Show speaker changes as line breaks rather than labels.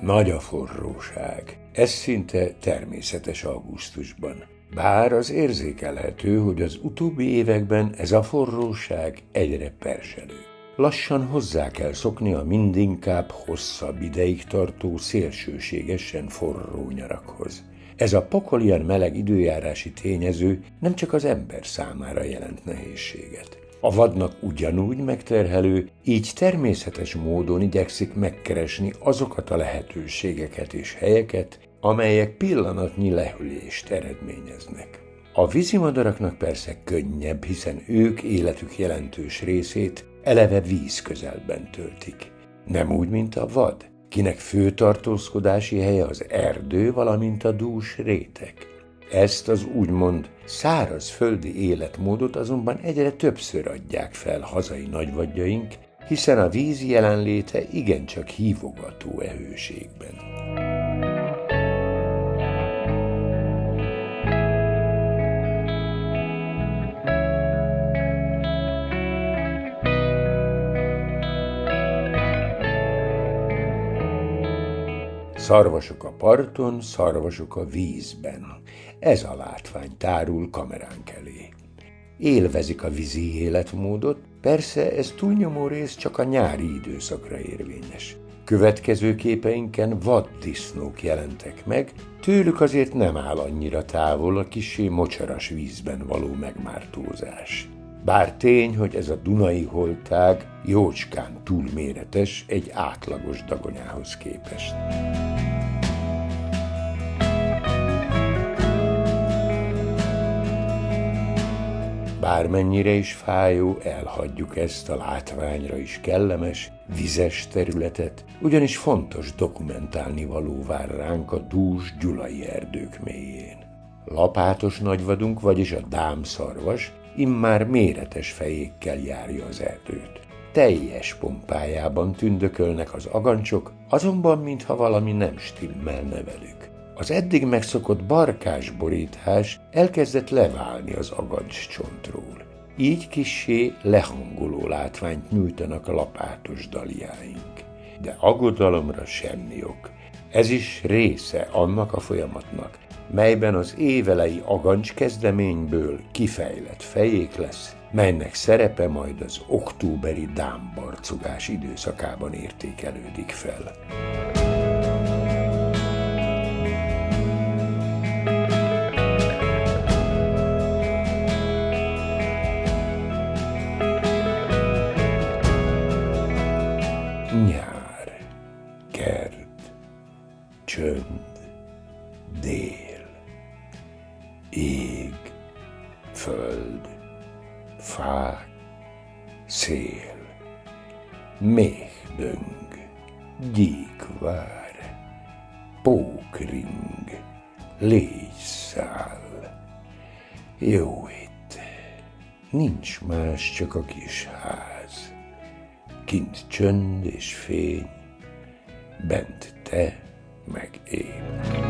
Nagy a forróság. Ez szinte természetes augusztusban. Bár az érzékelhető, hogy az utóbbi években ez a forróság egyre perselő. Lassan hozzá kell szokni a mindinkább hosszabb ideig tartó szélsőségesen forró nyarakhoz. Ez a pokolian meleg időjárási tényező nem csak az ember számára jelent nehézséget. A vadnak ugyanúgy megterhelő, így természetes módon igyekszik megkeresni azokat a lehetőségeket és helyeket, amelyek pillanatnyi lehűlést eredményeznek. A vízimadaraknak persze könnyebb, hiszen ők életük jelentős részét eleve víz közelben töltik. Nem úgy, mint a vad, kinek fő tartózkodási helye az erdő, valamint a dús rétek. Ezt az úgymond száraz földi életmódot azonban egyre többször adják fel hazai nagyvadjaink, hiszen a víz jelenléte igencsak hívogató ehőségben. Szarvasok a parton, szarvasok a vízben. Ez a látvány tárul kameránk elé. Élvezik a vízi életmódot, persze ez túlnyomó rész csak a nyári időszakra érvényes. Következő képeinken vaddisznók jelentek meg, tőlük azért nem áll annyira távol a kisé mocsaras vízben való megmártózás. Bár tény, hogy ez a Dunai holtág jócskán túlméretes egy átlagos dagonyához képest. Bármennyire is fájó, elhagyjuk ezt a látványra is kellemes, vizes területet, ugyanis fontos dokumentálni való vár ránk a dús gyulai erdők mélyén. Lapátos nagyvadunk, vagyis a dámszarvas, immár méretes fejékkel járja az erdőt. Teljes pompájában tündökölnek az agancsok, azonban mintha valami nem stimmelne velük. Az eddig megszokott barkás borítás elkezdett leválni az agancs csontról. Így kissé lehangoló látványt nyújtanak a lapátos daliáink. De aggodalomra semmi ok. Ez is része annak a folyamatnak, melyben az évelei agancs kezdeményből kifejlett fejék lesz, melynek szerepe majd az októberi dámbarcogás időszakában értékelődik fel. Csönd, dél ég, föld, fák, szél, méhdöng, gyíkvár, pókring, légyszál. Jó itt, nincs más, csak a kis ház. Kint csönd és fény, bent te meg én.